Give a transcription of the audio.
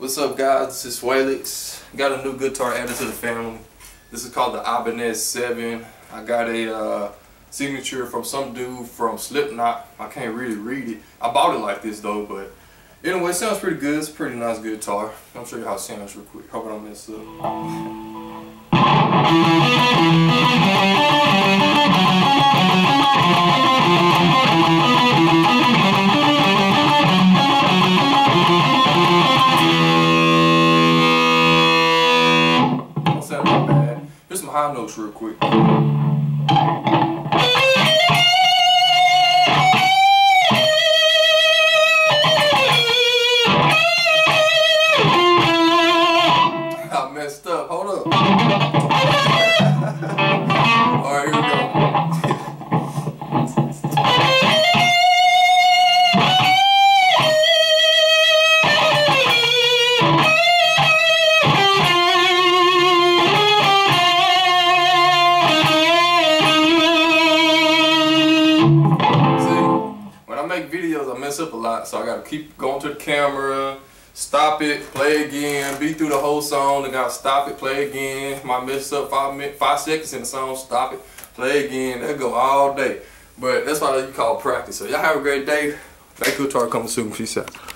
What's up guys, this is Swaylex. Got a new guitar added to the family. This is called the Ibanez 7. I got a uh, signature from some dude from Slipknot. I can't really read it. I bought it like this though, but anyway, it sounds pretty good. It's a pretty nice guitar. I'll show you how it sounds real quick. Hope I don't mess up. Some high notes real quick. Make videos, I mess up a lot, so I gotta keep going to the camera, stop it, play again, be through the whole song, I gotta stop it, play again. Might mess up five minutes, five seconds in the song, stop it, play again. That go all day. But that's why you call practice. So y'all have a great day. Thank you, Tar coming soon. Peace out.